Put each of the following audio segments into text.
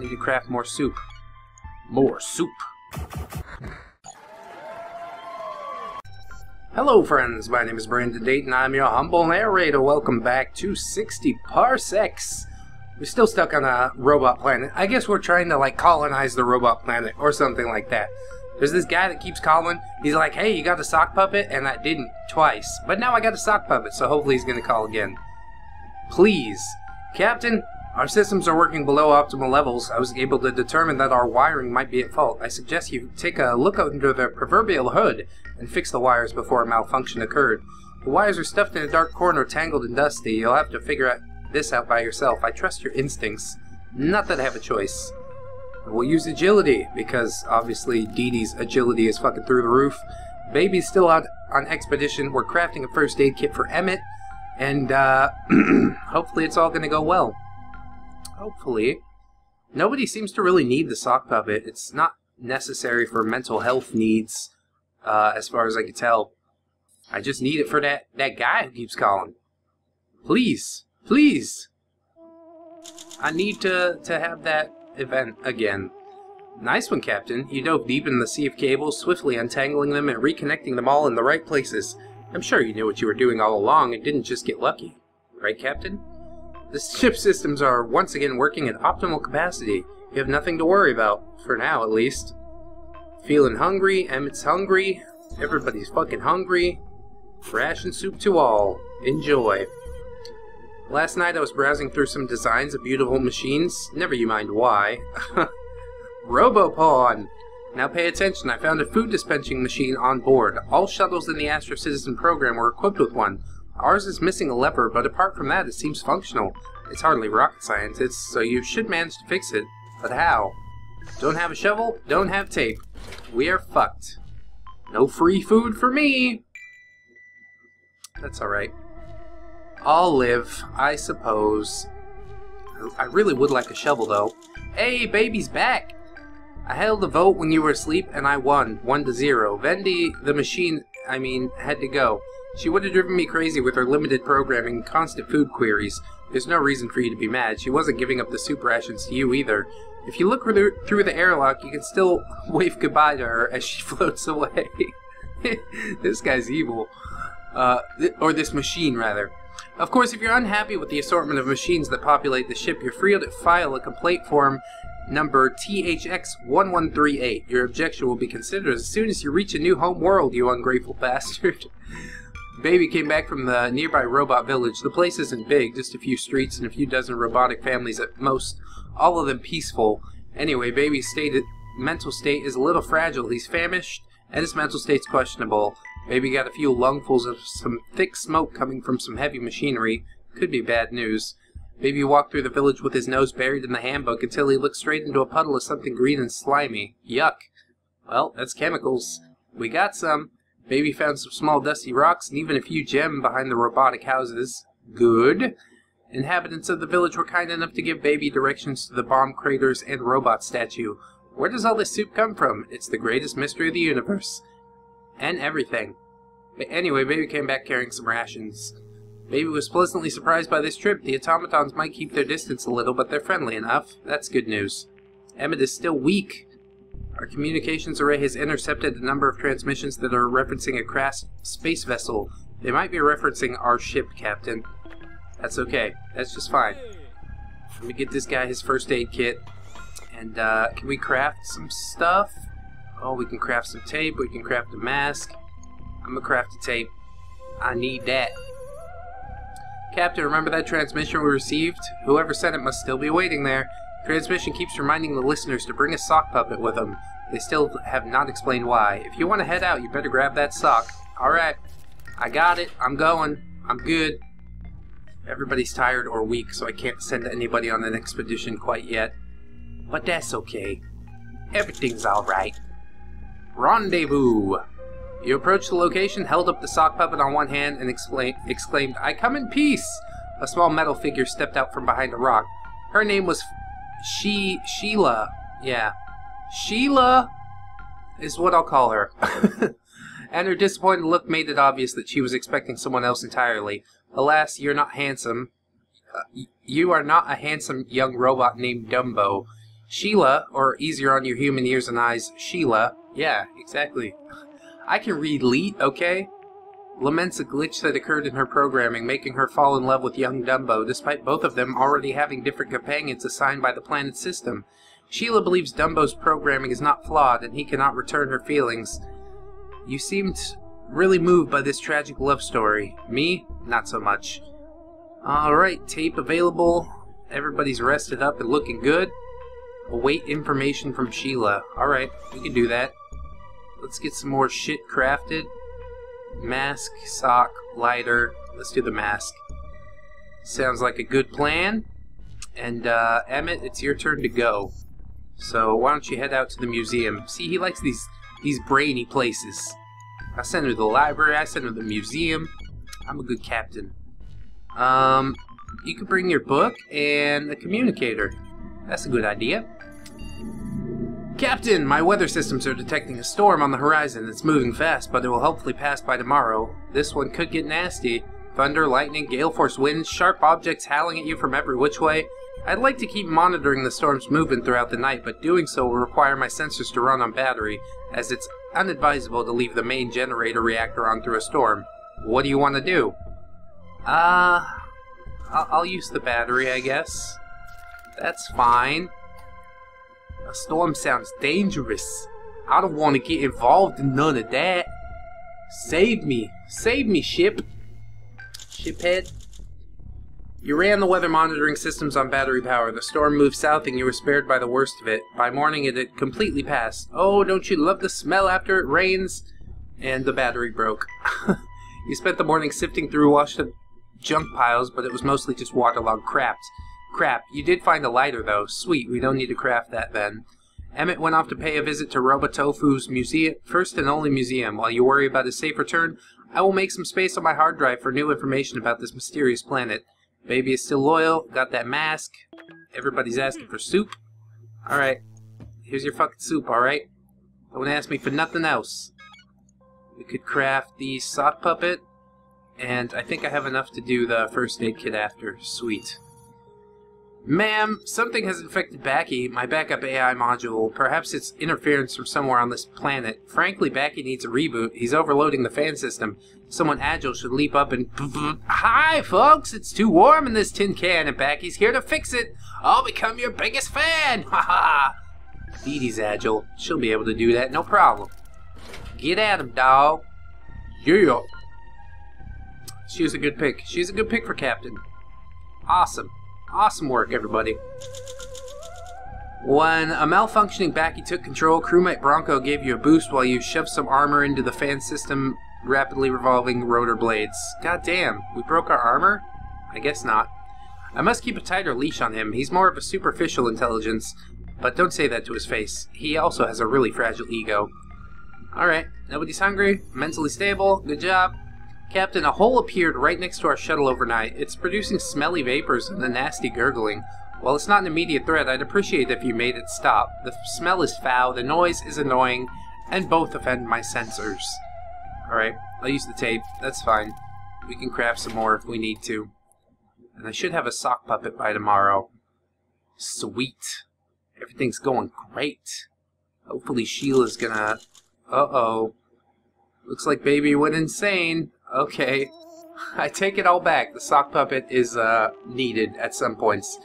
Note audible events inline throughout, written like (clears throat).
I need to craft more soup. More soup. Hello friends, my name is Brandon Dayton, I'm your humble narrator. Welcome back to 60 Parsecs. We're still stuck on a robot planet. I guess we're trying to like colonize the robot planet or something like that. There's this guy that keeps calling. He's like, hey, you got a sock puppet? And I didn't twice. But now I got a sock puppet, so hopefully he's going to call again. Please. Captain, our systems are working below optimal levels. I was able to determine that our wiring might be at fault. I suggest you take a look under the proverbial hood and fix the wires before a malfunction occurred. The wires are stuffed in a dark corner, tangled and dusty. You'll have to figure out this out by yourself. I trust your instincts. Not that I have a choice. We'll use agility, because obviously Dee Dee's agility is fucking through the roof. Baby's still out on expedition. We're crafting a first aid kit for Emmet, and uh, (clears throat) hopefully it's all going to go well. Hopefully. Nobody seems to really need the sock puppet. It's not necessary for mental health needs, uh, as far as I can tell. I just need it for that, that guy who keeps calling. Please, please. I need to, to have that event again. Nice one, Captain. You dove deep in the sea of cables, swiftly untangling them and reconnecting them all in the right places. I'm sure you knew what you were doing all along and didn't just get lucky. Right, Captain? The ship systems are once again working at optimal capacity. You have nothing to worry about, for now at least. Feeling hungry, Emmet's hungry, everybody's fucking hungry. Ration soup to all. Enjoy. Last night I was browsing through some designs of beautiful machines. Never you mind why. (laughs) Robopawn! Now pay attention, I found a food dispensing machine on board. All shuttles in the Astro Citizen program were equipped with one. Ours is missing a lever, but apart from that, it seems functional. It's hardly rocket science, it's, so you should manage to fix it. But how? Don't have a shovel, don't have tape. We are fucked. No free food for me! That's alright. I'll live, I suppose. I really would like a shovel, though. Hey, baby's back! I held a vote when you were asleep, and I won, 1 to 0. Vendi, the machine, I mean, had to go. She would have driven me crazy with her limited programming and constant food queries. There's no reason for you to be mad. She wasn't giving up the soup rations to you either. If you look through the airlock, you can still (laughs) wave goodbye to her as she (laughs) floats away. (laughs) this guy's evil. Uh, th or this machine, rather. Of course, if you're unhappy with the assortment of machines that populate the ship, you're free to file a complaint form number THX1138. Your objection will be considered as soon as you reach a new home world, you ungrateful bastard. Baby came back from the nearby robot village. The place isn't big, just a few streets and a few dozen robotic families at most, all of them peaceful. Anyway, Baby's state, mental state is a little fragile. He's famished, and his mental state's questionable. Baby got a few lungfuls of some thick smoke coming from some heavy machinery. Could be bad news. Baby walked through the village with his nose buried in the handbook until he looked straight into a puddle of something green and slimy. Yuck. Well, that's chemicals. We got some. Baby found some small dusty rocks and even a few gem behind the robotic houses. Good. Inhabitants of the village were kind enough to give Baby directions to the bomb craters and robot statue. Where does all this soup come from? It's the greatest mystery of the universe. And everything. But anyway, Baby came back carrying some rations. Baby was pleasantly surprised by this trip. The automatons might keep their distance a little, but they're friendly enough. That's good news. Emmet is still weak. Our communications array has intercepted a number of transmissions that are referencing a crashed space vessel. They might be referencing our ship, Captain. That's okay. That's just fine. Let me get this guy his first aid kit. And, uh, can we craft some stuff? Oh, we can craft some tape. We can craft a mask. I'm gonna craft a tape. I need that. Captain, remember that transmission we received? Whoever sent it must still be waiting there. Transmission keeps reminding the listeners to bring a sock puppet with them. They still have not explained why. If you want to head out, you better grab that sock. Alright. I got it. I'm going. I'm good. Everybody's tired or weak, so I can't send anybody on an expedition quite yet. But that's okay. Everything's alright. Rendezvous! You approached the location, held up the sock puppet on one hand, and exclaimed, I come in peace! A small metal figure stepped out from behind a rock. Her name was she Sheila. Yeah. Sheila is what I'll call her. (laughs) and her disappointed look made it obvious that she was expecting someone else entirely. Alas, you're not handsome. Uh, you are not a handsome young robot named Dumbo. Sheila, or easier on your human ears and eyes, Sheila. Yeah, exactly. I can read Leet, okay? Laments a glitch that occurred in her programming, making her fall in love with young Dumbo, despite both of them already having different companions assigned by the planet's system. Sheila believes Dumbo's programming is not flawed, and he cannot return her feelings. You seemed really moved by this tragic love story. Me? Not so much. Alright, tape available. Everybody's rested up and looking good. Await information from Sheila. Alright, we can do that. Let's get some more shit crafted. Mask, sock, lighter. Let's do the mask. Sounds like a good plan. And, uh, Emmet, it's your turn to go. So, why don't you head out to the museum? See, he likes these, these brainy places. I send him to the library, I send him to the museum. I'm a good captain. Um, you could bring your book and a communicator. That's a good idea. Captain, my weather systems are detecting a storm on the horizon. It's moving fast, but it will hopefully pass by tomorrow. This one could get nasty. Thunder, lightning, gale force winds, sharp objects howling at you from every which way. I'd like to keep monitoring the storm's movement throughout the night, but doing so will require my sensors to run on battery, as it's unadvisable to leave the main generator reactor on through a storm. What do you want to do? Uh, I'll, I'll use the battery, I guess. That's fine. A storm sounds dangerous. I don't want to get involved in none of that. Save me. Save me, ship. Shiphead. You ran the weather monitoring systems on battery power. The storm moved south and you were spared by the worst of it. By morning it had completely passed. Oh, don't you love the smell after it rains? And the battery broke. (laughs) you spent the morning sifting through washed up junk piles, but it was mostly just waterlogged crap. Crap, you did find a lighter, though. Sweet, we don't need to craft that then. Emmet went off to pay a visit to Robotofu's museum, first and only museum. While you worry about his safe return, I will make some space on my hard drive for new information about this mysterious planet. Baby is still loyal, got that mask. Everybody's asking for soup. Alright, here's your fucking soup, alright? Don't ask me for nothing else. We could craft the sock puppet, and I think I have enough to do the first aid kit after. Sweet. Ma'am, something has infected Baki, my backup AI module. Perhaps it's interference from somewhere on this planet. Frankly, Baki needs a reboot. He's overloading the fan system. Someone agile should leap up and... Hi, folks! It's too warm in this tin can, and Baki's here to fix it! I'll become your biggest fan! (laughs) Ha ha! Dee Dee's agile. She'll be able to do that, no problem. Get at him, dog. Yeah! She was a good pick. She's a good pick for captain. Awesome. Awesome work, everybody. When a malfunctioning Baki took control, crewmate Bronco gave you a boost while you shoved some armor into the fan system rapidly revolving rotor blades. God damn, we broke our armor? I guess not. I must keep a tighter leash on him. He's more of a superficial intelligence, but don't say that to his face. He also has a really fragile ego. Alright, nobody's hungry, mentally stable, good job. Captain, a hole appeared right next to our shuttle overnight. It's producing smelly vapors and a nasty gurgling. While it's not an immediate threat, I'd appreciate if you made it stop. The smell is foul, the noise is annoying, and both offend my sensors. Alright, I'll use the tape. That's fine. We can craft some more if we need to. And I should have a sock puppet by tomorrow. Sweet. Everything's going great. Hopefully Sheila's gonna... Uh-oh. Looks like baby went insane. Okay. I take it all back. The sock puppet is uh, needed at some points.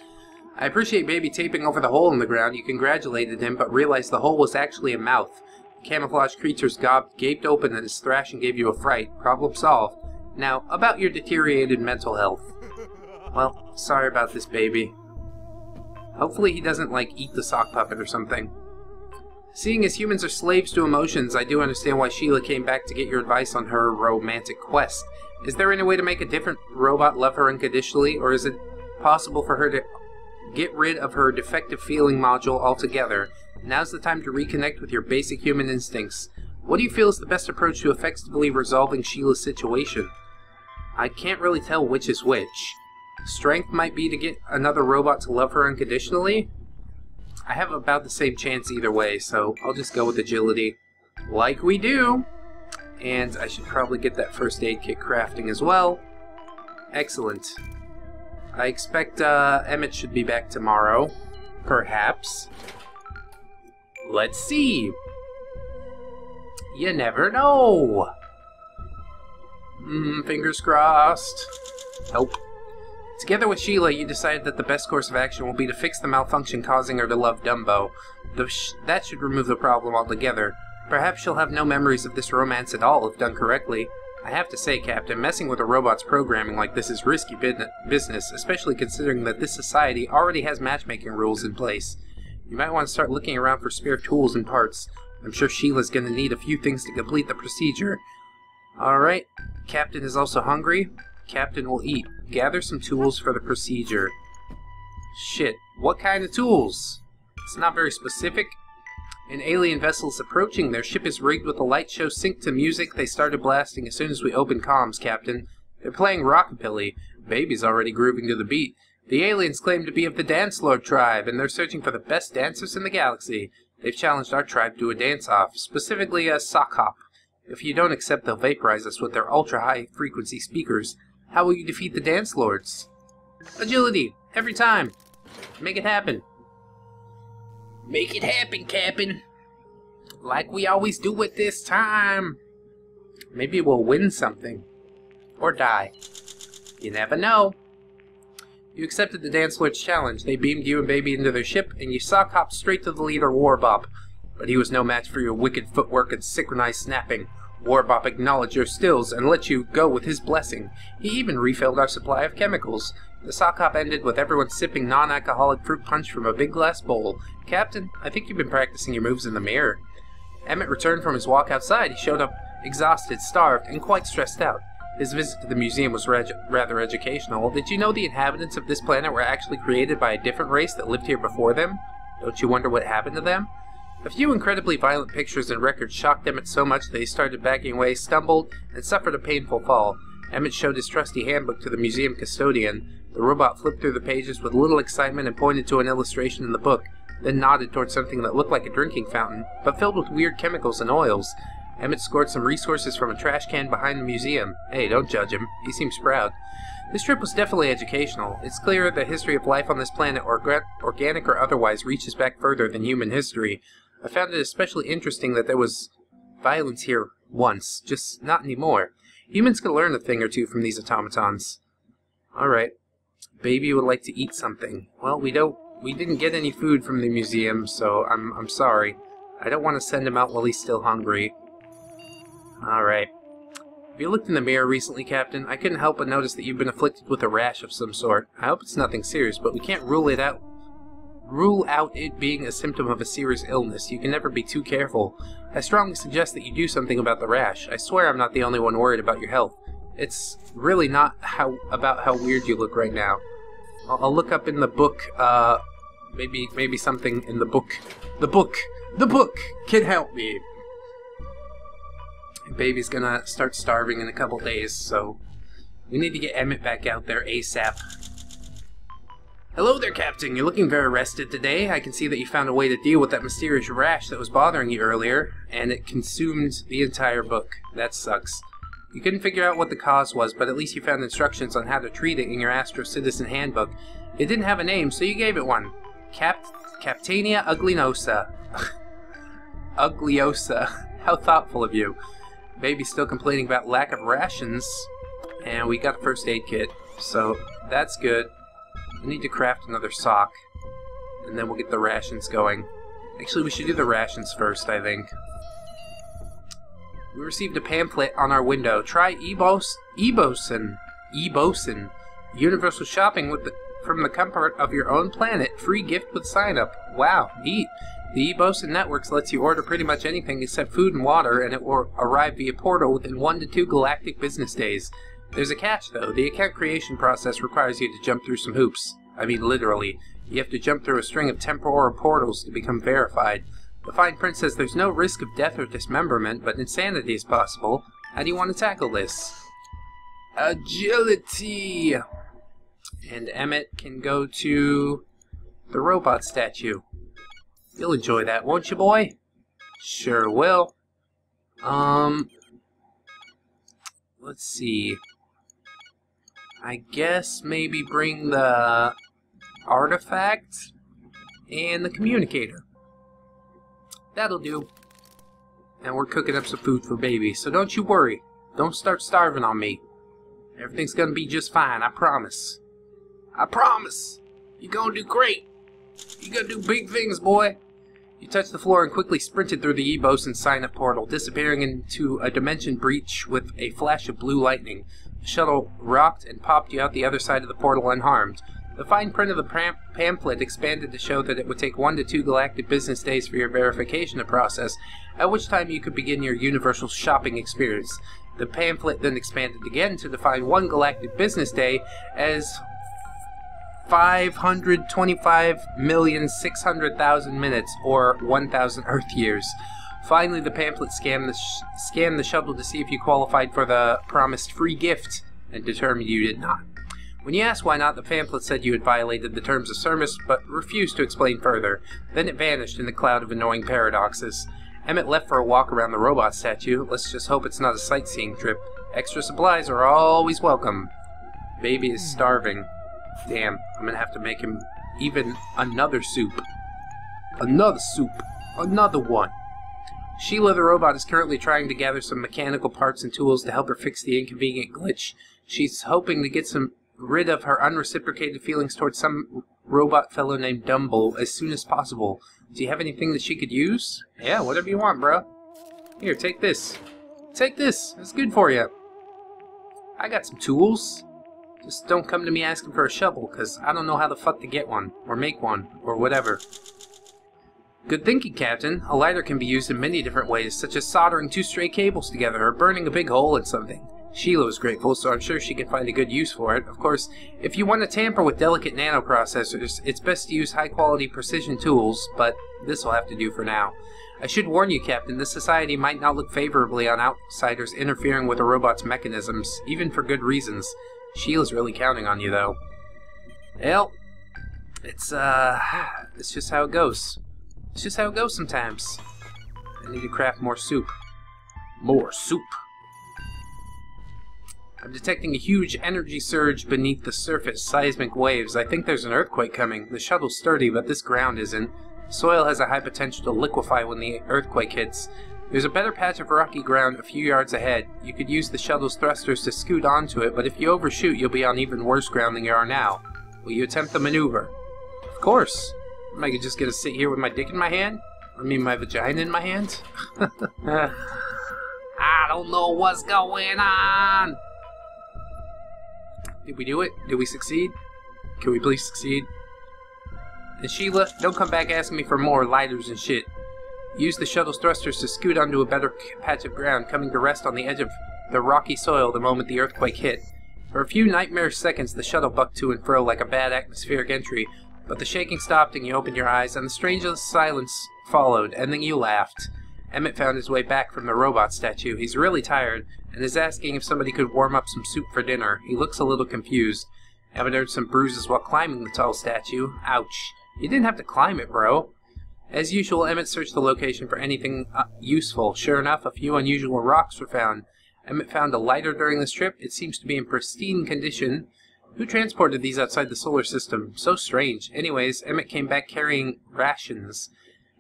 I appreciate Baby taping over the hole in the ground. You congratulated him, but realized the hole was actually a mouth. The camouflage creature's gob gaped open and his thrashing gave you a fright. Problem solved. Now, about your deteriorated mental health. Well, sorry about this, baby. Hopefully he doesn't, like, eat the sock puppet or something. Seeing as humans are slaves to emotions, I do understand why Sheila came back to get your advice on her romantic quest. Is there any way to make a different robot love her unconditionally, or is it possible for her to get rid of her defective feeling module altogether? Now's the time to reconnect with your basic human instincts. What do you feel is the best approach to effectively resolving Sheila's situation? I can't really tell which is which. Strength might be to get another robot to love her unconditionally, I have about the same chance either way, so I'll just go with agility. Like we do! And I should probably get that first aid kit crafting as well. Excellent. I expect uh, Emmet should be back tomorrow. Perhaps. Let's see. You never know. Mm, fingers crossed. Nope. Together with Sheila, you decided that the best course of action will be to fix the malfunction causing her to love Dumbo. Sh that should remove the problem altogether. Perhaps she'll have no memories of this romance at all if done correctly. I have to say, Captain, messing with a robot's programming like this is risky business, especially considering that this society already has matchmaking rules in place. You might want to start looking around for spare tools and parts. I'm sure Sheila's gonna need a few things to complete the procedure. Alright, Captain is also hungry. Captain will eat. Gather some tools for the procedure. Shit, what kind of tools? It's not very specific. An alien vessel is approaching. Their ship is rigged with a light show synced to music they started blasting as soon as we opened comms, Captain. They're playing rockabilly. Baby's already grooving to the beat. The aliens claim to be of the Dance Lord tribe, and they're searching for the best dancers in the galaxy. They've challenged our tribe to a dance-off, specifically a sock hop. If you don't accept, they'll vaporize us with their ultra-high frequency speakers. How will you defeat the Dance Lords? Agility! Every time! Make it happen! Make it happen, Captain! Like we always do at this time! Maybe we'll win something. Or die. You never know. You accepted the Dance Lord's challenge. They beamed you and Baby into their ship, and you sock hopped straight to the leader, Warbop. But he was no match for your wicked footwork and synchronized snapping. Warbop acknowledged your stills and let you go with his blessing. He even refilled our supply of chemicals. The sock hop ended with everyone sipping non-alcoholic fruit punch from a big glass bowl. Captain, I think you've been practicing your moves in the mirror. Emmet returned from his walk outside. He showed up exhausted, starved, and quite stressed out. His visit to the museum was rather educational. Did you know the inhabitants of this planet were actually created by a different race that lived here before them? Don't you wonder what happened to them? A few incredibly violent pictures and records shocked Emmet so much that he started backing away, stumbled, and suffered a painful fall. Emmet showed his trusty handbook to the museum custodian. The robot flipped through the pages with little excitement and pointed to an illustration in the book, then nodded towards something that looked like a drinking fountain, but filled with weird chemicals and oils. Emmet scored some resources from a trash can behind the museum. Hey, don't judge him. He seems proud. This trip was definitely educational. It's clear the history of life on this planet, orga organic or otherwise, reaches back further than human history. I found it especially interesting that there was violence here once, just not anymore. Humans could learn a thing or two from these automatons. Alright. Baby would like to eat something. Well, we don't we didn't get any food from the museum, so I'm I'm sorry. I don't want to send him out while he's still hungry. Alright. Have you looked in the mirror recently, Captain? I couldn't help but notice that you've been afflicted with a rash of some sort. I hope it's nothing serious, but we can't rule it out rule out it being a symptom of a serious illness. You can never be too careful. I strongly suggest that you do something about the rash. I swear I'm not the only one worried about your health. It's really not how about how weird you look right now. I'll, I'll look up in the book, uh, maybe maybe something in the book. The book! The book can help me! Baby's gonna start starving in a couple days, so we need to get Emmet back out there ASAP. Hello there, Captain. You're looking very rested today. I can see that you found a way to deal with that mysterious rash that was bothering you earlier, and it consumed the entire book. That sucks. You couldn't figure out what the cause was, but at least you found instructions on how to treat it in your Astro Citizen handbook. It didn't have a name, so you gave it one. Cap Captania Uglinosa. (laughs) Ugliosa. (laughs) How thoughtful of you. Baby's still complaining about lack of rations, and we got a first aid kit, so that's good. We need to craft another sock, and then we'll get the rations going. Actually, we should do the rations first, I think. We received a pamphlet on our window. Try Ebos Ebosin. Ebosin. Universal shopping with the, from the comfort of your own planet. Free gift with sign up. Wow, neat. The eBosin Networks lets you order pretty much anything except food and water, and it will arrive via portal within one to two galactic business days. There's a catch, though. The account creation process requires you to jump through some hoops. I mean, literally. You have to jump through a string of temporal portals to become verified. The fine print says there's no risk of death or dismemberment, but insanity is possible. How do you want to tackle this? Agility! And Emmet can go to the robot statue. You'll enjoy that, won't you, boy? Sure will. Um, let's see. I guess maybe bring the artifact and the communicator. That'll do. And we're cooking up some food for baby, so don't you worry. Don't start starving on me. Everything's gonna be just fine, I promise. I promise. You're gonna do great. You're gonna do big things, boy. You touched the floor and quickly sprinted through the Ebos and sign-up portal, disappearing into a dimension breach with a flash of blue lightning. The shuttle rocked and popped you out the other side of the portal unharmed. The fine print of the pam pamphlet expanded to show that it would take one to two galactic business days for your verification to process, at which time you could begin your universal shopping experience. The pamphlet then expanded again to define one galactic business day as 525,600,000 minutes, or 1,000 Earth years. Finally, the pamphlet scanned the, sh scanned the shuttle to see if you qualified for the promised free gift, and determined you did not. When you asked why not, the pamphlet said you had violated the terms of service, but refused to explain further. Then it vanished in a cloud of annoying paradoxes. Emmet left for a walk around the robot statue. Let's just hope it's not a sightseeing trip. Extra supplies are always welcome. Baby is starving. Damn, I'm gonna have to make him even another soup. Another soup. Another one. Sheila the robot is currently trying to gather some mechanical parts and tools to help her fix the inconvenient glitch. She's hoping to get some rid of her unreciprocated feelings towards some robot fellow named Dumble as soon as possible. Do you have anything that she could use? Yeah, whatever you want, bro. Here, take this. Take this. It's good for you. I got some tools. Just don't come to me asking for a shovel, because I don't know how the fuck to get one, or make one, or whatever. Good thinking, Captain. A lighter can be used in many different ways, such as soldering two stray cables together, or burning a big hole in something. Sheila was grateful, so I'm sure she can find a good use for it. Of course, if you want to tamper with delicate nanoprocessors, it's best to use high-quality precision tools, but this will have to do for now. I should warn you, Captain, this society might not look favorably on outsiders interfering with a robot's mechanisms, even for good reasons. Sheila's really counting on you, though. Well, it's, uh, it's just how it goes. It's just how it goes sometimes. I need to craft more soup. More soup. I'm detecting a huge energy surge beneath the surface, seismic waves. I think there's an earthquake coming. The shuttle's sturdy, but this ground isn't. Soil has a high potential to liquefy when the earthquake hits. There's a better patch of rocky ground a few yards ahead. You could use the shuttle's thrusters to scoot onto it, but if you overshoot, you'll be on even worse ground than you are now. Will you attempt the maneuver? Of course. Am I just gonna sit here with my dick in my hand? I mean, my vagina in my hand? (laughs) I don't know what's going on! Did we do it? Did we succeed? Can we please succeed? And Sheila, don't come back asking me for more lighters and shit. Use the shuttle's thrusters to scoot onto a better patch of ground, coming to rest on the edge of the rocky soil the moment the earthquake hit. For a few nightmarish seconds, the shuttle bucked to and fro like a bad atmospheric entry, but the shaking stopped and you opened your eyes, and the strangest silence followed, and then you laughed. Emmet found his way back from the robot statue. He's really tired, and is asking if somebody could warm up some soup for dinner. He looks a little confused. Emmet earned some bruises while climbing the tall statue. Ouch. You didn't have to climb it, bro. As usual, Emmet searched the location for anything uh, useful. Sure enough, a few unusual rocks were found. Emmet found a lighter during this trip. It seems to be in pristine condition. Who transported these outside the solar system? So strange. Anyways, Emmet came back carrying rations.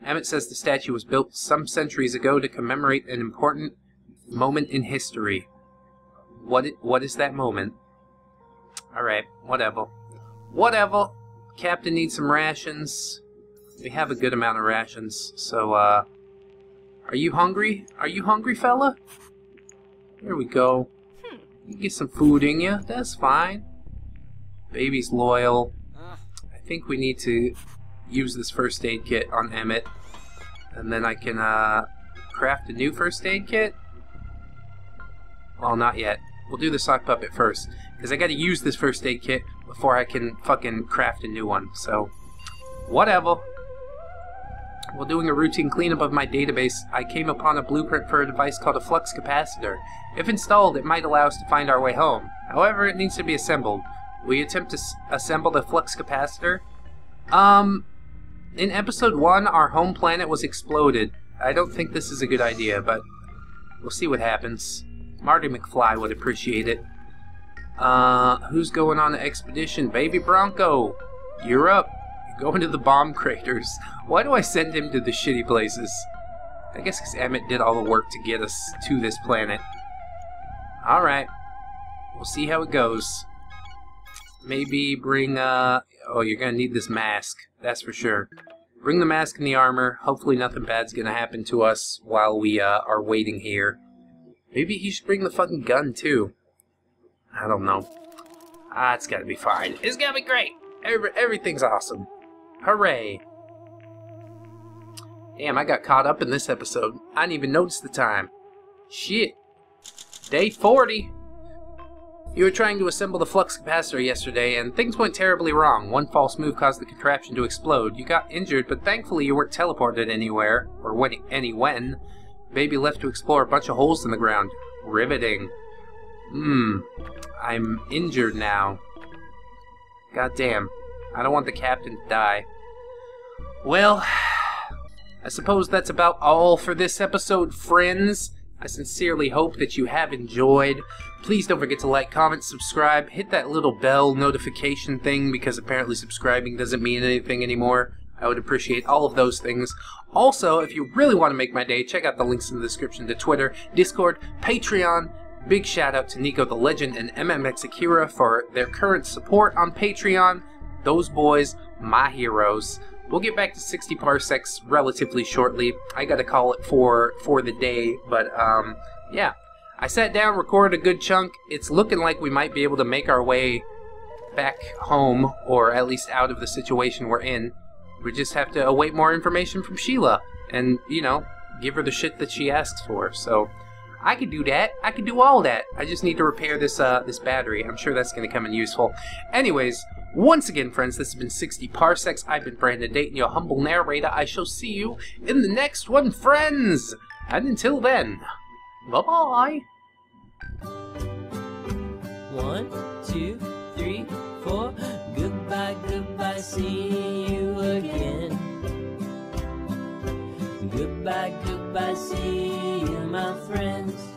Emmet says the statue was built some centuries ago to commemorate an important moment in history. What what is that moment? Alright, whatever. Whatever. Captain needs some rations. We have a good amount of rations, so, uh... Are you hungry? Are you hungry, fella? Here we go. You get some food in you. That's fine. Baby's loyal. I think we need to use this first aid kit on Emmet. And then I can, uh, craft a new first aid kit? Well, not yet. We'll do the sock puppet first. Because I gotta use this first aid kit before I can fucking craft a new one. So, whatever. While doing a routine cleanup of my database, I came upon a blueprint for a device called a flux capacitor. If installed, it might allow us to find our way home. However, it needs to be assembled. Will you attempt to assemble the flux capacitor? Um, in episode 1, our home planet was exploded. I don't think this is a good idea, but we'll see what happens. Marty McFly would appreciate it. Uh, who's going on the expedition? Baby Bronco, you're up. Going to the bomb craters. Why do I send him to the shitty places? I guess because Emmet did all the work to get us to this planet. Alright. We'll see how it goes. Maybe bring, uh... Oh, you're gonna need this mask. That's for sure. Bring the mask and the armor. Hopefully nothing bad's gonna happen to us while we, uh, are waiting here. Maybe he should bring the fucking gun, too. I don't know. Ah, it's gotta be fine. It's gonna be great! Every everything's awesome. Hooray! Damn, I got caught up in this episode. I didn't even notice the time. Shit. Day 40. You were trying to assemble the flux capacitor yesterday, and things went terribly wrong. One false move caused the contraption to explode. You got injured, but thankfully you weren't teleported anywhere, or when, any when. Baby left to explore a bunch of holes in the ground. Riveting. Hmm. I'm injured now. God damn. I don't want the captain to die. Well, I suppose that's about all for this episode, friends. I sincerely hope that you have enjoyed. Please don't forget to like, comment, subscribe, hit that little bell notification thing because apparently subscribing doesn't mean anything anymore. I would appreciate all of those things. Also, if you really want to make my day, check out the links in the description to Twitter, Discord, Patreon. Big shout out to Nico the Legend and MMX Akira for their current support on Patreon. Those boys, my heroes. We'll get back to 60 parsecs relatively shortly. I gotta call it for for the day, but um, yeah. I sat down, recorded a good chunk. It's looking like we might be able to make our way back home, or at least out of the situation we're in. We just have to await more information from Sheila, and you know, give her the shit that she asks for. So. I could do that. I could do all that. I just need to repair this uh, this battery. I'm sure that's going to come in useful. Anyways, once again, friends, this has been 60 Parsecs. I've been Brandon Dayton, your humble narrator. I shall see you in the next one, friends. And until then, bye-bye. One, two, three, four. Goodbye, goodbye, see you again. Goodbye, goodbye, see you, my friends.